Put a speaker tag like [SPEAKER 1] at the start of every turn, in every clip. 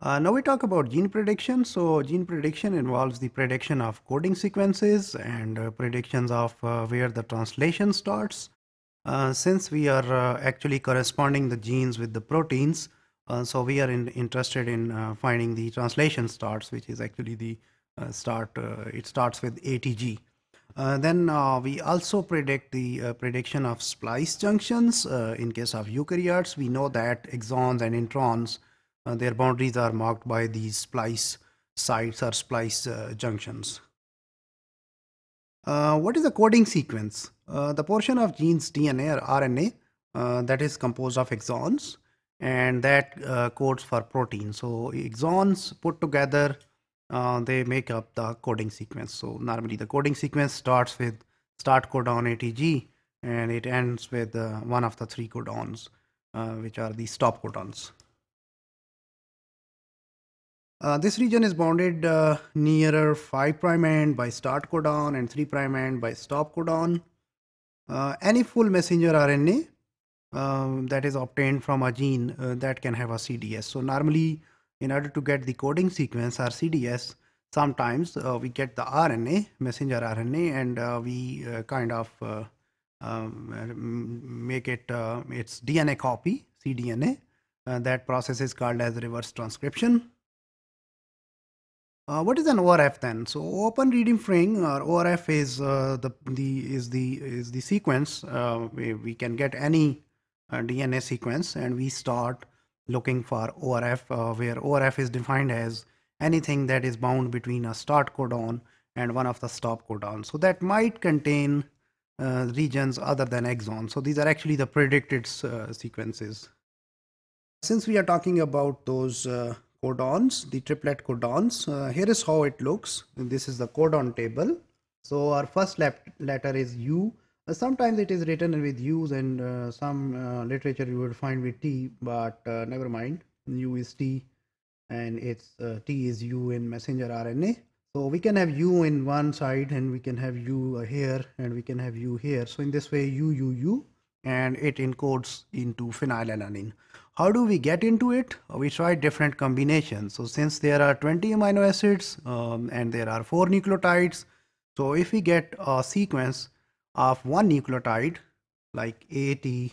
[SPEAKER 1] Uh, now we talk about gene prediction. So gene prediction involves the prediction of coding sequences and uh, predictions of uh, where the translation starts. Uh, since we are uh, actually corresponding the genes with the proteins, uh, so we are in, interested in finding the translation starts, which is actually the start. it starts with ATG. then we also predict the prediction of splice junctions. in case of eukaryotes, we know that exons and introns their boundaries are marked by these splice sites or splice uh, junctions. Uh, what is the coding sequence? Uh, the portion of genes DNA or RNA uh, that is composed of exons and that uh, codes for protein. So exons put together, they make up the coding sequence. So normally the coding sequence starts with start codon ATG and it ends with one of the three codons, which are the stop codons. Uh, this region is bounded uh, nearer 5 prime end by start codon and 3 prime end by stop codon. Uh, any full messenger RNA um, that is obtained from a gene uh, that can have a CDS. So normally in order to get the coding sequence or CDS, sometimes uh, we get the RNA, messenger RNA and we kind of um, make it its DNA copy, cDNA. that process is called as reverse transcription. Uh, what is an ORF then? So open reading frame or ORF is uh, the the is the is the sequence uh, we, we can get any uh, DNA sequence and we start looking for ORF uh, where ORF is defined as anything that is bound between a start codon and one of the stop codons. So that might contain uh, regions other than exons. So these are actually the predicted sequences. Since we are talking about those codons, the triplet codons. Uh, here is how it looks. This is the codon table. So our first letter is U. Uh, sometimes it is written with U's and uh, some uh, literature you would find with T, but uh, never mind. U is T and it's uh, T is U in messenger RNA. So we can have U in one side and we can have U here and we can have U here. So in this way U, U, U and it encodes into phenylalanine. How do we get into it? We try different combinations. So since there are 20 amino acids um, and there are four nucleotides, so if we get a sequence of one nucleotide like A, T,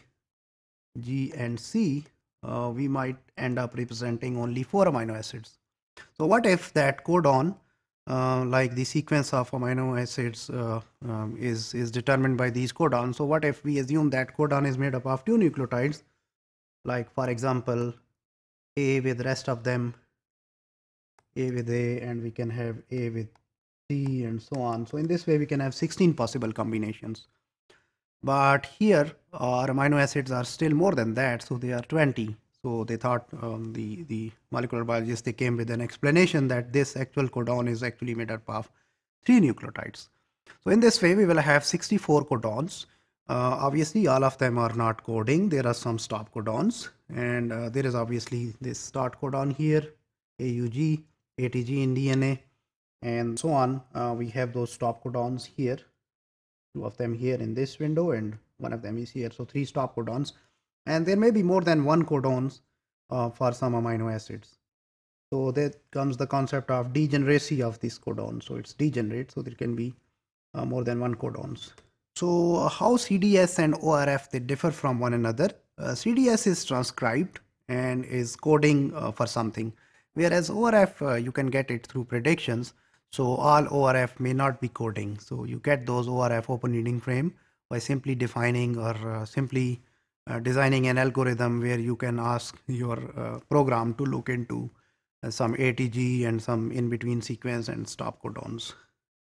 [SPEAKER 1] G and C, uh, we might end up representing only four amino acids. So what if that codon uh, like the sequence of amino acids uh, um, is is determined by these codons. So what if we assume that codon is made up of two nucleotides, like for example, A with rest of them, A with A, and we can have A with C and so on. So in this way, we can have 16 possible combinations. But here, our amino acids are still more than that, so they are 20. So they thought um, the, the molecular biologists, they came with an explanation that this actual codon is actually made up of three nucleotides. So in this way, we will have 64 codons. Uh, obviously, all of them are not coding. There are some stop codons. And uh, there is obviously this start codon here, AUG, ATG in DNA, and so on. Uh, we have those stop codons here. Two of them here in this window and one of them is here. So three stop codons and there may be more than one codons uh, for some amino acids. So there comes the concept of degeneracy of this codon. So it's degenerate, so there can be uh, more than one codons. So uh, how CDS and ORF they differ from one another? Uh, CDS is transcribed and is coding uh, for something, whereas ORF uh, you can get it through predictions. So all ORF may not be coding. So you get those ORF open reading frame by simply defining or simply uh, designing an algorithm where you can ask your uh, program to look into uh, some ATG and some in-between sequence and stop codons.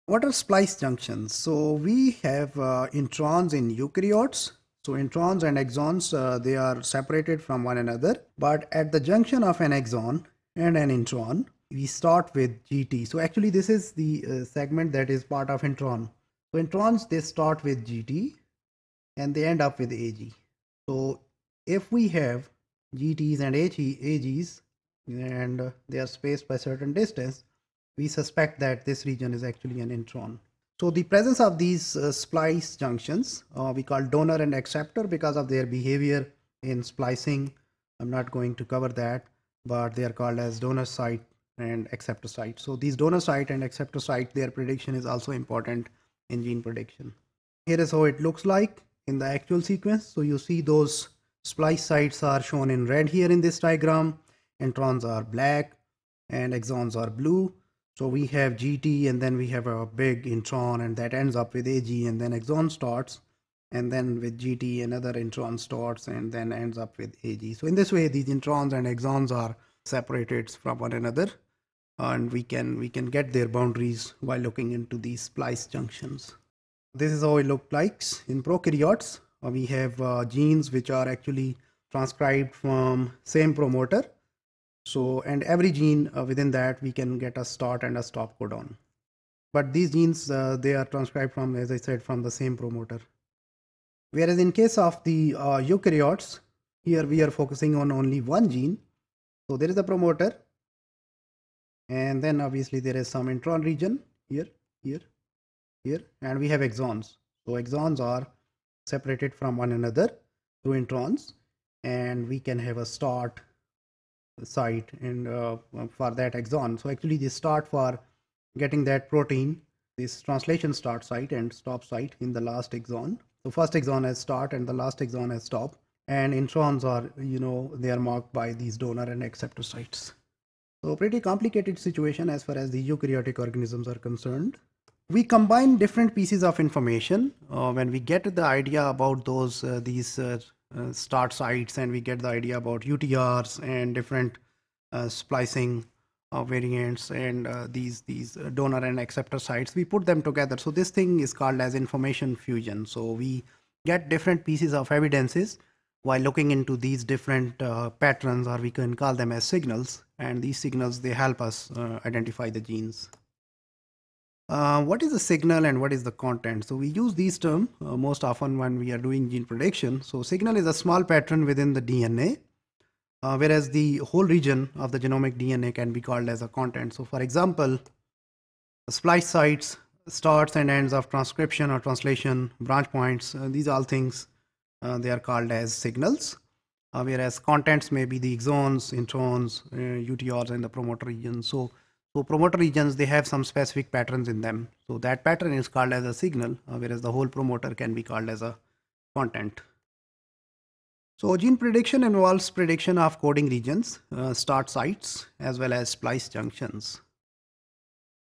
[SPEAKER 1] What are splice junctions? So we have uh, introns in eukaryotes. So introns and exons, uh, they are separated from one another. But at the junction of an exon and an intron, we start with GT. So actually this is the uh, segment that is part of intron. So introns, they start with GT and they end up with AG. So if we have GTs and AGs and they are spaced by certain distance, we suspect that this region is actually an intron. So the presence of these uh, splice junctions, uh, we call donor and acceptor because of their behavior in splicing. I'm not going to cover that. but they are called as donor site and acceptor site. So these donor site and acceptor site, their prediction is also important in gene prediction. Here is how it looks like in the actual sequence. So you see those splice sites are shown in red here in this diagram, introns are black and exons are blue. So we have GT and then we have a big intron and that ends up with AG and then exon starts and then with GT another intron starts and then ends up with AG. So in this way these introns and exons are separated from one another and we can we can get their boundaries by looking into these splice junctions. This is how it looks like in prokaryotes. Uh, we have uh, genes which are actually transcribed from same promoter. So and every gene uh, within that we can get a start and a stop codon. But these genes uh, they are transcribed from as I said from the same promoter. Whereas in case of the uh, eukaryotes, here we are focusing on only one gene. So there is a promoter and then obviously there is some intron region here here here and we have exons so exons are separated from one another through introns and we can have a start site and uh, for that exon. So actually they start for getting that protein. This translation start site and stop site in the last exon. So first exon has start and the last exon has stop. And introns are you know they are marked by these donor and acceptor sites. So pretty complicated situation as far as the eukaryotic organisms are concerned. We combine different pieces of information uh, when we get the idea about those uh, these uh start sites and we get the idea about UTRs and different uh, splicing uh, variants and these these donor and acceptor sites. We put them together. So this thing is called as information fusion. So we get different pieces of evidences while looking into these different uh, patterns or we can call them as signals and these signals they help us uh, identify the genes. Uh, what is the signal and what is the content? So we use these terms uh, most often when we are doing gene prediction. So signal is a small pattern within the DNA, uh, whereas the whole region of the genomic DNA can be called as a content. So for example, splice sites, starts and ends of transcription or translation, branch points, uh, these all things uh, they are called as signals, whereas contents may be the exons, introns, UTRs, and the promoter regions. So, so promoter regions, they have some specific patterns in them. So that pattern is called as a signal, whereas the whole promoter can be called as a content. So gene prediction involves prediction of coding regions, uh, start sites, as well as splice junctions.